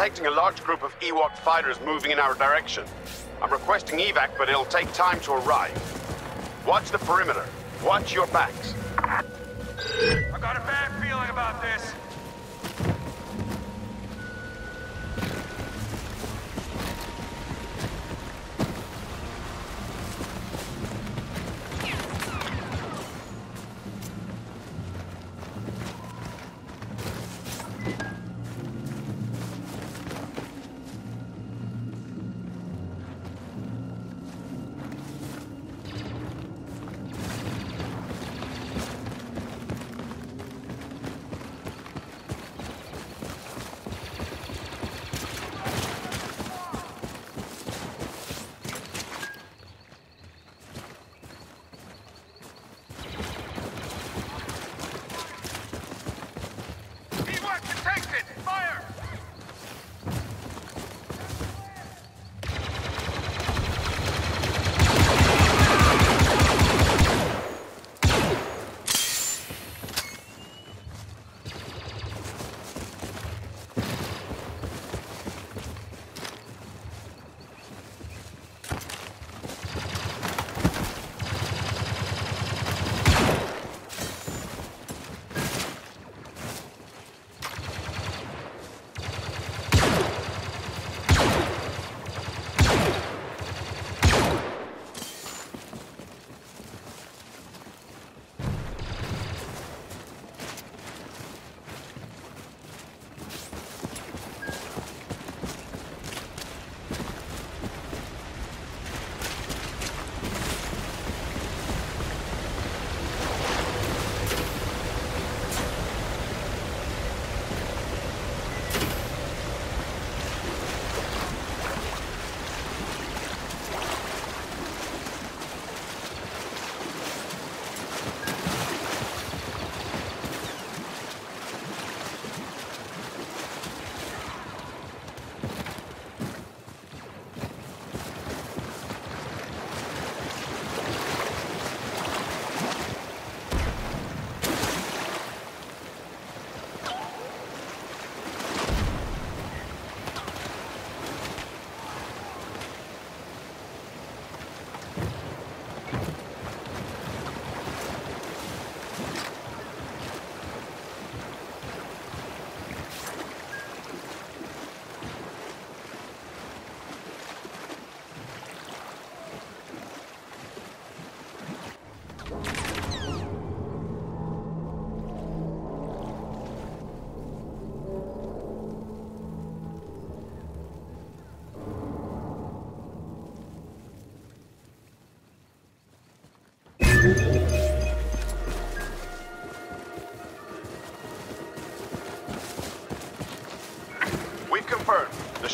detecting a large group of Ewok fighters moving in our direction. I'm requesting evac, but it'll take time to arrive. Watch the perimeter. Watch your backs. I got a bad feeling about this.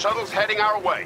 Shuttle's heading our way.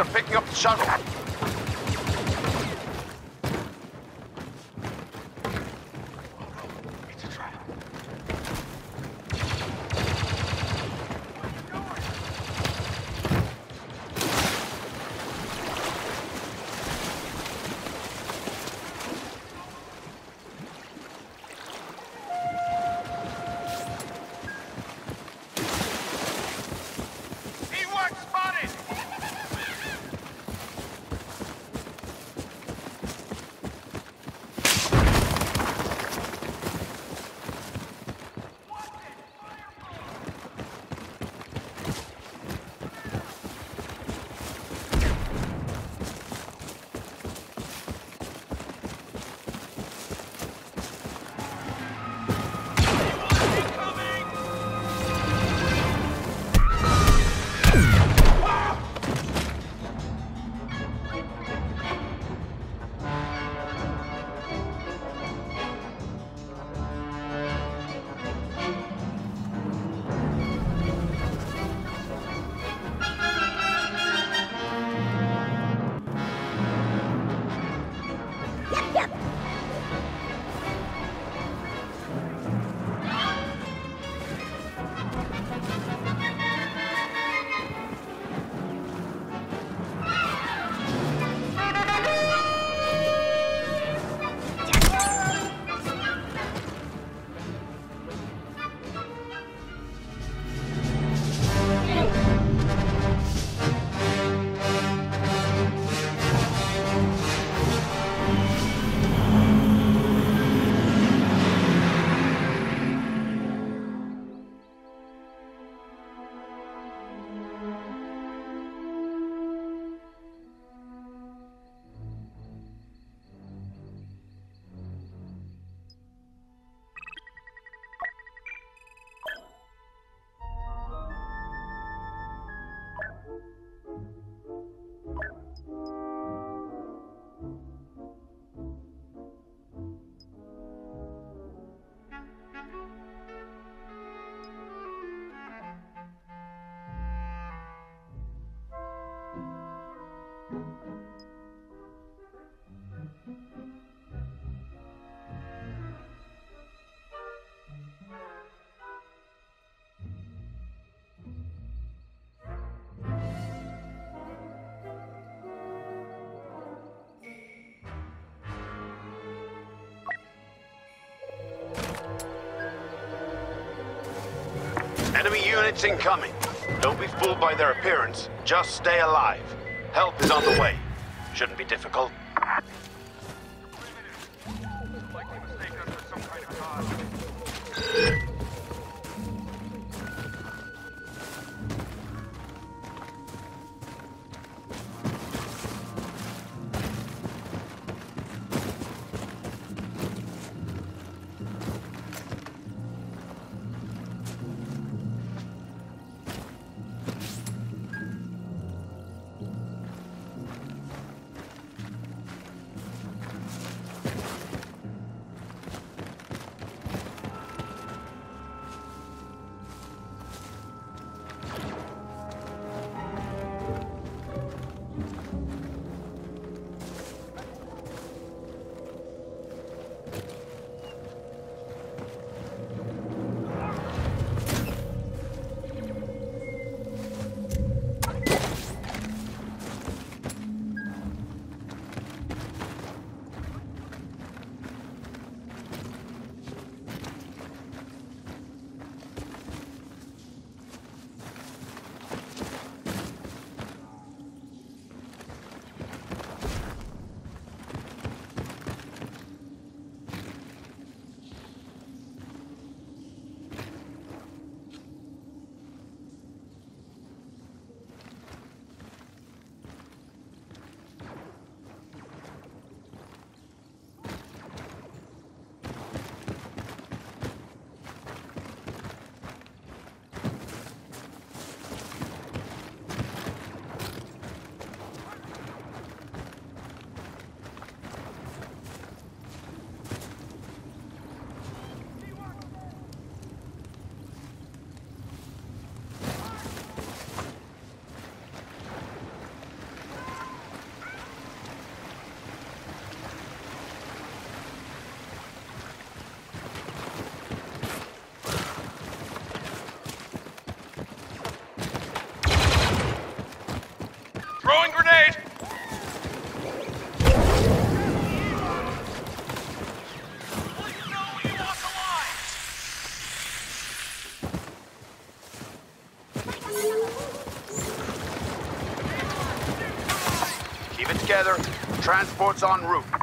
Are picking up the shuttle. Enemy units incoming. Don't be fooled by their appearance. Just stay alive. Help is on the way. Shouldn't be difficult. Transport's en route.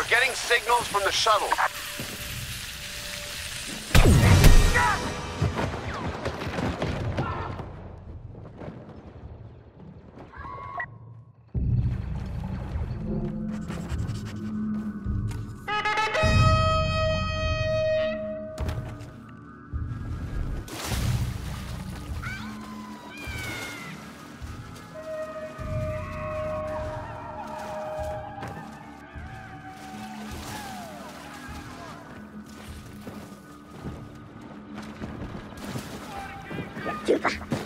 We're getting signals from the shuttle. やってるか